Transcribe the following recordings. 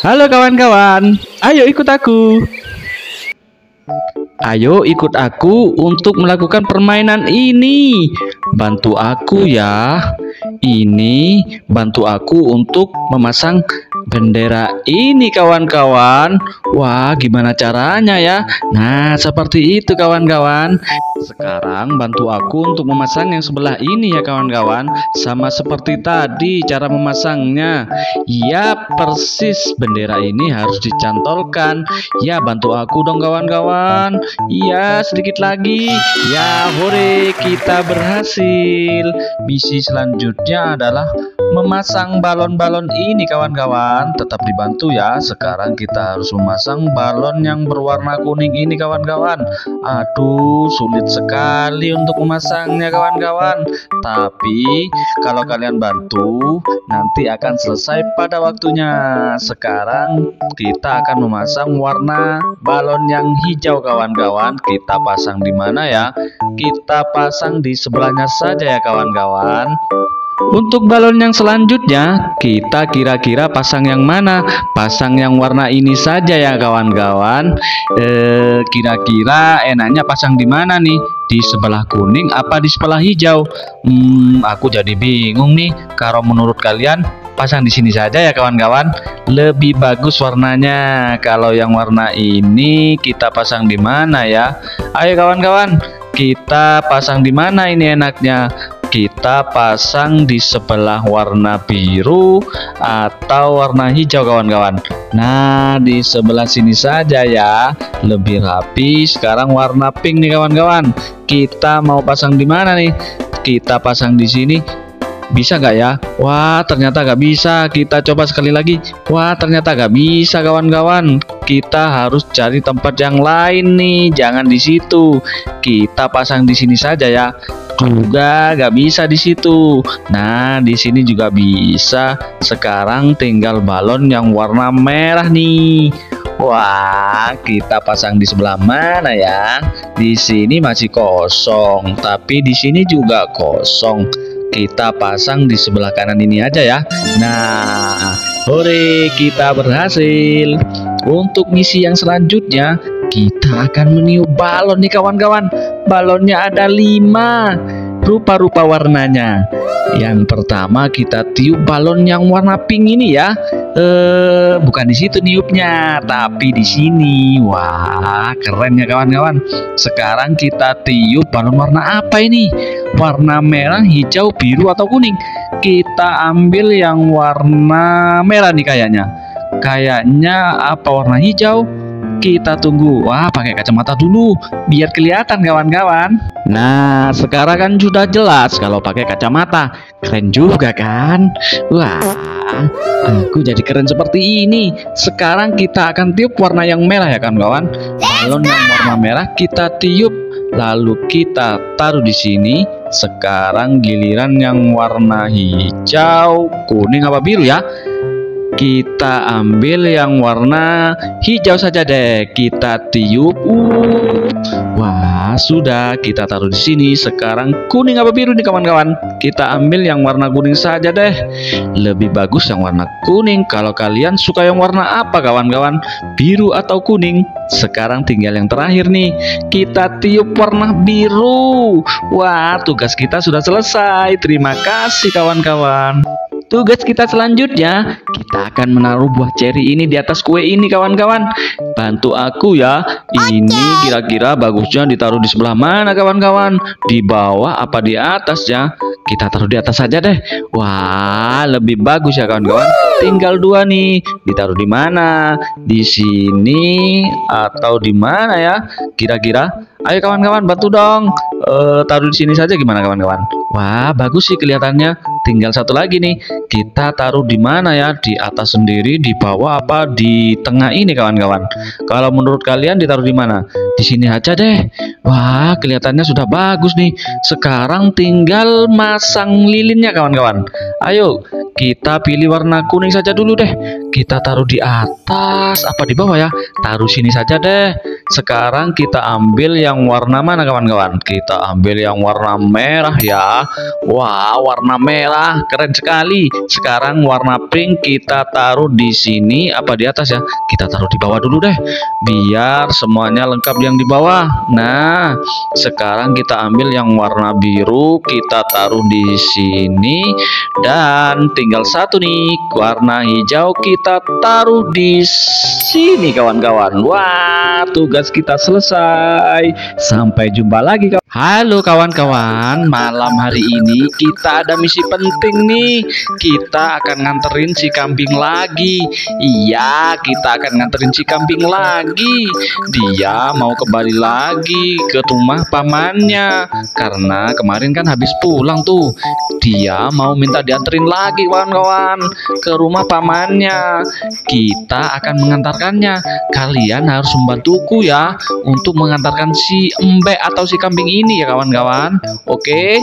Halo kawan-kawan, ayo ikut aku. Ayo ikut aku untuk melakukan permainan ini. Bantu aku ya. Ini bantu aku untuk memasang bendera ini kawan-kawan. Wah, gimana caranya ya? Nah, seperti itu kawan-kawan. Sekarang bantu aku untuk memasang yang sebelah ini ya kawan-kawan. Sama seperti tadi cara memasangnya. Ya, persis bendera ini harus dicantolkan. Ya, bantu aku dong kawan-kawan. Iya, sedikit lagi. Ya, hore, kita berhasil. Misi selanjutnya adalah memasang balon-balon ini kawan-kawan. Tetap dibantu ya. Sekarang kita harus memasang balon yang berwarna kuning ini kawan-kawan. Aduh, sulit sekali untuk memasangnya kawan-kawan. Tapi kalau kalian bantu, nanti akan selesai pada waktunya. Sekarang kita akan memasang warna balon yang hijau kawan-kawan. Kita pasang di mana ya? Kita pasang di sebelahnya saja ya kawan-kawan. Untuk balon yang selanjutnya, kita kira-kira pasang yang mana? Pasang yang warna ini saja ya kawan-kawan. Eh, kira-kira enaknya pasang di mana nih? Di sebelah kuning apa di sebelah hijau? Hmm, aku jadi bingung nih. Kalau menurut kalian, pasang di sini saja ya kawan-kawan. Lebih bagus warnanya. Kalau yang warna ini kita pasang di mana ya? Ayo kawan-kawan, kita pasang di mana ini enaknya? Kita pasang di sebelah warna biru atau warna hijau kawan-kawan. Nah di sebelah sini saja ya. Lebih rapi sekarang warna pink nih kawan-kawan. Kita mau pasang di mana nih? Kita pasang di sini. Bisa nggak ya? Wah ternyata nggak bisa. Kita coba sekali lagi. Wah ternyata nggak bisa kawan-kawan. Kita harus cari tempat yang lain nih. Jangan di situ. Kita pasang di sini saja ya juga gak bisa di situ. Nah, di sini juga bisa. Sekarang tinggal balon yang warna merah nih. Wah, kita pasang di sebelah mana ya? Di sini masih kosong, tapi di sini juga kosong. Kita pasang di sebelah kanan ini aja ya. Nah, hore, kita berhasil. Untuk misi yang selanjutnya, kita akan meniup balon nih kawan-kawan. Balonnya ada lima rupa-rupa warnanya. Yang pertama kita tiup balon yang warna pink ini ya. Eh, bukan di situ niupnya, tapi di sini. Wah, keren ya kawan-kawan. Sekarang kita tiup balon warna apa ini? Warna merah, hijau, biru atau kuning? Kita ambil yang warna merah nih kayaknya. Kayaknya apa warna hijau? Kita tunggu. Wah, pakai kacamata dulu biar kelihatan kawan-kawan. Nah, sekarang kan sudah jelas kalau pakai kacamata. Keren juga kan? Wah, aku jadi keren seperti ini. Sekarang kita akan tiup warna yang merah ya kawan-kawan. Balon yang warna merah kita tiup lalu kita taruh di sini. Sekarang giliran yang warna hijau, kuning apa biru ya? Kita ambil yang warna hijau saja deh. Kita tiup. Uh. wah sudah. Kita taruh di sini. Sekarang kuning apa biru nih kawan-kawan? Kita ambil yang warna kuning saja deh. Lebih bagus yang warna kuning. Kalau kalian suka yang warna apa kawan-kawan? Biru atau kuning? Sekarang tinggal yang terakhir nih. Kita tiup warna biru. Wah tugas kita sudah selesai. Terima kasih kawan-kawan Tugas kita selanjutnya, kita akan menaruh buah ceri ini di atas kue ini kawan-kawan. Bantu aku ya. Ini kira-kira bagusnya ditaruh di sebelah mana kawan-kawan? Di bawah apa di atas ya? Kita taruh di atas saja deh. Wah, lebih bagus ya kawan-kawan. Tinggal dua nih. Ditaruh di mana? Di sini atau di mana ya? Kira-kira Ayo kawan-kawan bantu dong. Uh, taruh di sini saja gimana kawan-kawan? Wah, bagus sih kelihatannya. Tinggal satu lagi nih. Kita taruh di mana ya? Di atas sendiri, di bawah apa di tengah ini kawan-kawan? Kalau menurut kalian ditaruh di mana? Di sini aja deh. Wah, kelihatannya sudah bagus nih. Sekarang tinggal masang lilinnya kawan-kawan. Ayo, kita pilih warna kuning saja dulu deh. Kita taruh di atas apa di bawah ya? Taruh sini saja deh. Sekarang kita ambil yang warna mana kawan-kawan? Kita ambil yang warna merah ya. Wah, warna merah keren sekali. Sekarang warna pink kita taruh di sini apa di atas ya? Kita taruh di bawah dulu deh. Biar semuanya lengkap yang di bawah. Nah, sekarang kita ambil yang warna biru, kita taruh di sini dan tinggal satu nih warna hijau kita taruh di sini kawan-kawan. Wah, tugas kita selesai. Sampai jumpa lagi kawan. Halo kawan-kawan, malam hari ini kita ada misi penting nih. Kita akan nganterin si kambing lagi. Iya, kita akan nganterin si kambing lagi. Dia mau kembali lagi ke rumah pamannya karena kemarin kan habis pulang tuh. Dia mau minta dianterin lagi kawan-kawan ke rumah pamannya. Kita akan mengantarkannya. Kalian harus membantuku ya untuk mengantarkan si embe atau si kambing ini ini ya kawan-kawan. Oke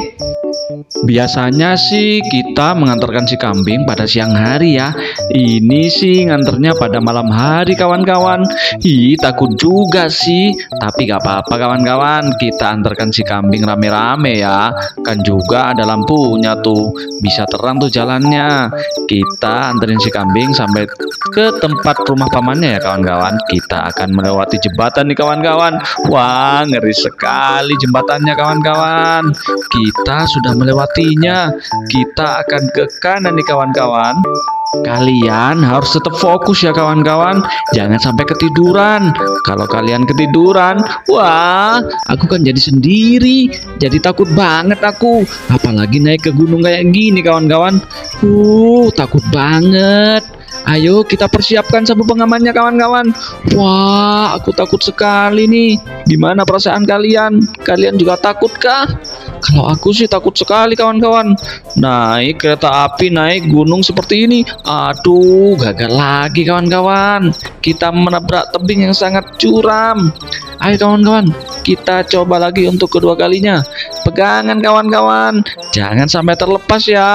biasanya sih kita mengantarkan si kambing pada siang hari ya. Ini sih nganternya pada malam hari kawan-kawan. Ih takut juga sih. Tapi gak apa-apa kawan-kawan. Kita antarkan si kambing rame-rame ya. Kan juga ada lampunya tuh. Bisa terang tuh jalannya. Kita anterin si kambing sampai ke tempat rumah pamannya ya kawan-kawan. Kita akan melewati jembatan nih kawan-kawan. Wah ngeri sekali jembatan jembatannya kawan-kawan. Kita sudah melewatinya kita akan ke kanan nih kawan-kawan Kalian harus tetap fokus ya kawan-kawan Jangan sampai ketiduran Kalau kalian ketiduran Wah aku kan jadi sendiri Jadi takut banget aku Apalagi naik ke gunung kayak gini kawan-kawan Uh takut banget Ayo kita persiapkan sabuk pengamannya kawan-kawan. Wah, aku takut sekali nih. Gimana perasaan kalian? Kalian juga takut kah? Kalau aku sih takut sekali kawan-kawan. Naik kereta api, naik gunung seperti ini. Aduh, gagal lagi kawan-kawan. Kita menabrak tebing yang sangat curam. Ayo kawan-kawan, kita coba lagi untuk kedua kalinya. Pegangan kawan-kawan. Jangan sampai terlepas ya.